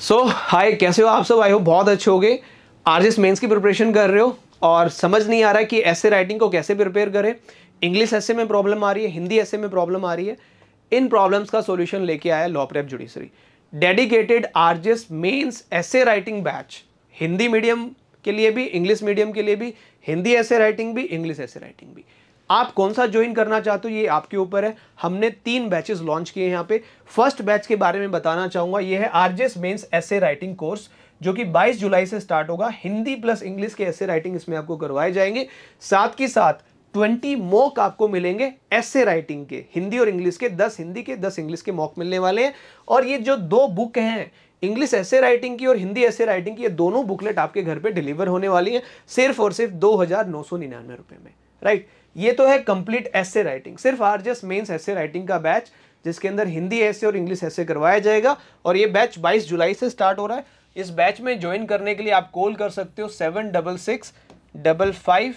सो हाय कैसे हो आप सब? आई हो बहुत अच्छे हो गए आरजेस मेंस की प्रिपरेशन कर रहे हो और समझ नहीं आ रहा है कि ऐसे राइटिंग को कैसे प्रिपेयर करें। इंग्लिश ऐसे में प्रॉब्लम आ रही है हिंदी ऐसे में प्रॉब्लम आ रही है। इन प्रॉब्लम्स का सॉल्यूशन लेके आया law prep judiciary dedicated RJS mains essay writing batch Hindi medium के लिए भी इंग्लिश मीडियम के लिए भी हिंदी ऐसे राइटिंग भी इंग्लिश ऐसे राइटिंग भी। आप कौन सा ज्वाइन करना चाहते हो, ये आपके ऊपर है। हमने तीन बैचेस लॉन्च किए हैं यहाँ पे। फ़र्स्ट बैच के बारे में बताना चाहूँगा, ये है RJS mains essay writing course जो कि 22 जुलाई से स्टार्ट होगा। हिंदी प्लस इंग्लिश के ऐसे राइटिंग इसमें आपको करवाए जाएँगे। साथ ही साथ 20 मॉक आपको मिलेंगे ऐसे राइटिंग के। हिंदी और इंग्लिश के 10 हिंदी के 10 इंग्लिश के मॉक मिलने वाले हैं। और ये जो दो बुक हैं इंग्लिश ऐसे राइटिंग की और हिंदी ऐसे राइटिंग की, ये दोनों बुकलेट आपके घर पे डिलीवर होने वाली है, सिर्फ़ और सिर्फ़ दो हज़ार नौ सौ निन्यानवे रुपए में। राइट ये तो है कंप्लीट ऐसे राइटिंग सिर्फ़ आरजेस मेंस ऐसे राइटिंग का बैच जिसके अंदर हिंदी ऐसे और इंग्लिश ऐसे करवाया जाएगा, और ये बैच 22 जुलाई से स्टार्ट हो रहा है। इस बैच में ज्वाइन करने के लिए आप कॉल कर सकते हो seven double six double five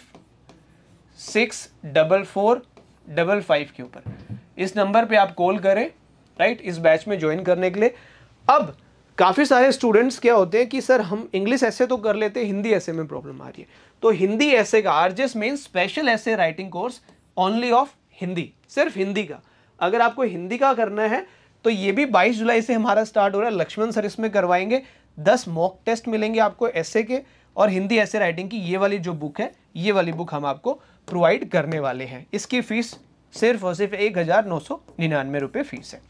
six double four double five के ऊपर। इस नंबर पे आप कॉल करें राइट इस बैच में ज्वाइन करने के लिए। अब काफ़ी सारे स्टूडेंट्स क्या होते हैं कि, सर, हम इंग्लिश ऐसे तो कर लेते हैं हिंदी ऐसे में प्रॉब्लम आ रही है। तो हिंदी ऐसे का RJS mean special essay writing course only of Hindi, सिर्फ़ हिंदी का। अगर आपको हिंदी का करना है तो ये भी 22 जुलाई से हमारा स्टार्ट हो रहा है। लक्ष्मण सर इसमें करवाएँगे। 10 मॉक टेस्ट मिलेंगे आपको ऐसे के, और हिंदी ऐसे राइटिंग की ये वाली जो बुक है, ये वाली बुक हम आपको प्रोवाइड करने वाले हैं। इसकी फ़ीस सिर्फ़ और सिर्फ़ एक हज़ार नौ सौ निन्यानवे रुपये फ़ीस है।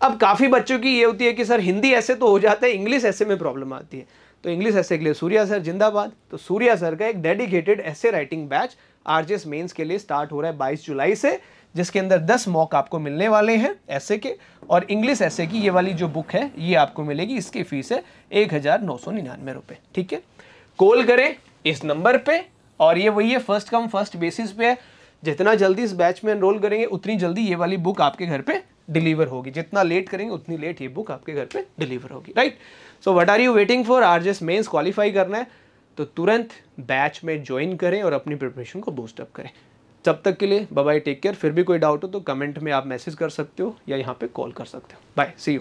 अब काफ़ी बच्चों की ये होती है कि सर, हिंदी ऐसे तो हो जाता है, इंग्लिश ऐसे में प्रॉब्लम आती है। तो इंग्लिश ऐसे के लिए सूर्या सर जिंदाबाद। तो सूर्या सर का एक डेडिकेटेड ऐसे राइटिंग बैच आरजेस मेंस के लिए स्टार्ट हो रहा है 22 जुलाई से, जिसके अंदर 10 मॉक आपको मिलने वाले हैं ऐसे के। और इंग्लिश ऐसे की ये वाली जो बुक है, ये आपको मिलेगी, इसकी फ़ीस है एक हज़ार नौ सौ निन्यानवे रुपये ठीक है? कॉल करें इस नंबर पर और ये वही है फ़र्स्ट कम फ़र्स्ट बेसिस पे है। जितना जल्दी इस बैच में एनरोल करेंगे, उतनी जल्दी ये वाली बुक आपके घर पे डिलीवर होगी। जितना लेट करेंगे, उतनी लेट ये बुक आपके घर पे डिलीवर होगी right so what are you waiting for R JS mains qualify करना है तो तुरंत बैच में ज्वाइन करें और अपनी प्रिपरेशन को बूस्टअप करें। तब तक के लिए बाय टेक केयर फिर भी कोई डाउट हो तो कमेंट में आप मैसेज कर सकते हो या यहाँ पे कॉल कर सकते हो। Bye C you